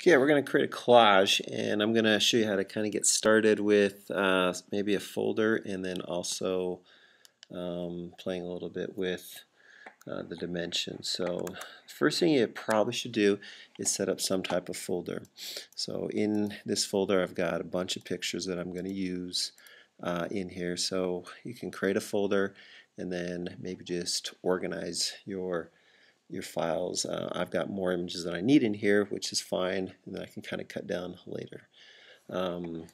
Okay, we're going to create a collage and I'm going to show you how to kind of get started with uh, maybe a folder and then also um, playing a little bit with uh, the dimensions. So first thing you probably should do is set up some type of folder. So in this folder I've got a bunch of pictures that I'm going to use uh, in here. So you can create a folder and then maybe just organize your your files. Uh, I've got more images than I need in here, which is fine, and then I can kind of cut down later. Um,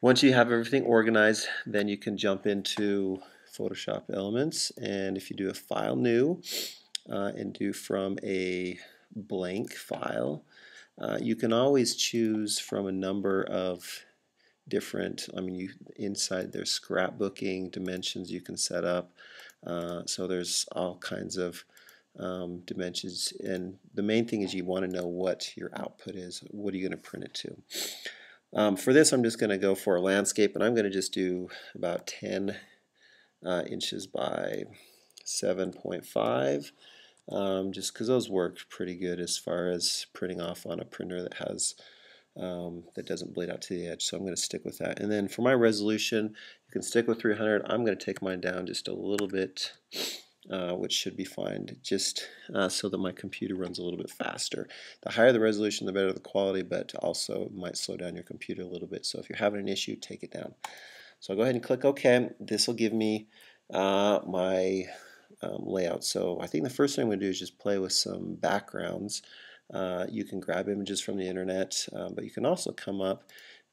once you have everything organized, then you can jump into Photoshop Elements, and if you do a File New, uh, and do from a blank file, uh, you can always choose from a number of different, I mean, you, inside there's scrapbooking dimensions you can set up, uh, so there's all kinds of um, dimensions. And the main thing is you want to know what your output is. What are you going to print it to? Um, for this I'm just going to go for a landscape and I'm going to just do about 10 uh, inches by 7.5 um, just because those work pretty good as far as printing off on a printer that has um, that doesn't bleed out to the edge. So I'm going to stick with that. And then for my resolution you can stick with 300 I'm going to take mine down just a little bit uh, which should be fine just uh, so that my computer runs a little bit faster. The higher the resolution, the better the quality, but also might slow down your computer a little bit. So if you're having an issue, take it down. So I'll go ahead and click OK. This will give me uh, my um, layout. So I think the first thing I'm going to do is just play with some backgrounds. Uh, you can grab images from the internet, um, but you can also come up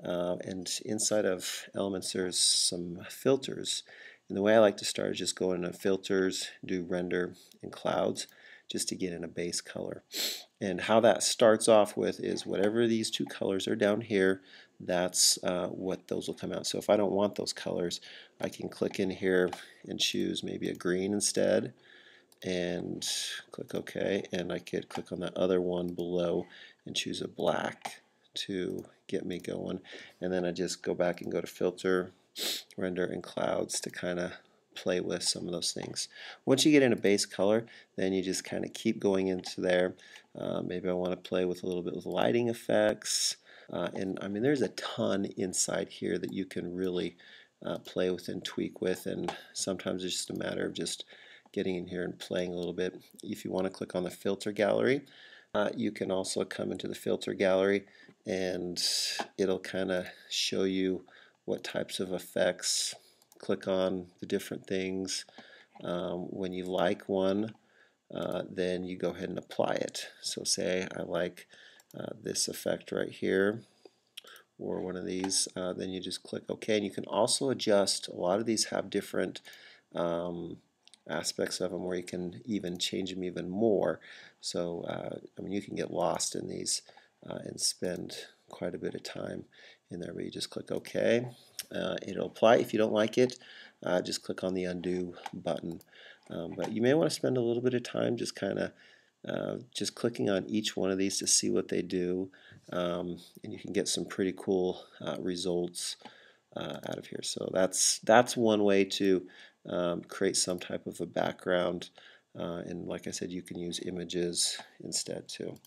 uh, and inside of Elements there's some filters and the way I like to start is just go into filters, do render and clouds just to get in a base color. And how that starts off with is whatever these two colors are down here, that's uh, what those will come out. So if I don't want those colors, I can click in here and choose maybe a green instead and click OK and I could click on that other one below and choose a black to get me going and then I just go back and go to filter render and clouds to kind of play with some of those things. Once you get in a base color, then you just kind of keep going into there. Uh, maybe I want to play with a little bit with lighting effects. Uh, and I mean, there's a ton inside here that you can really uh, play with and tweak with. And sometimes it's just a matter of just getting in here and playing a little bit. If you want to click on the filter gallery, uh, you can also come into the filter gallery and it'll kind of show you what types of effects, click on the different things. Um, when you like one, uh, then you go ahead and apply it. So say I like uh, this effect right here or one of these, uh, then you just click OK. And you can also adjust, a lot of these have different um, aspects of them where you can even change them even more. So uh, I mean you can get lost in these uh, and spend quite a bit of time in there, you just click OK. Uh, it'll apply. If you don't like it, uh, just click on the undo button. Um, but you may want to spend a little bit of time just kind of uh, just clicking on each one of these to see what they do, um, and you can get some pretty cool uh, results uh, out of here. So that's that's one way to um, create some type of a background, uh, and like I said, you can use images instead too.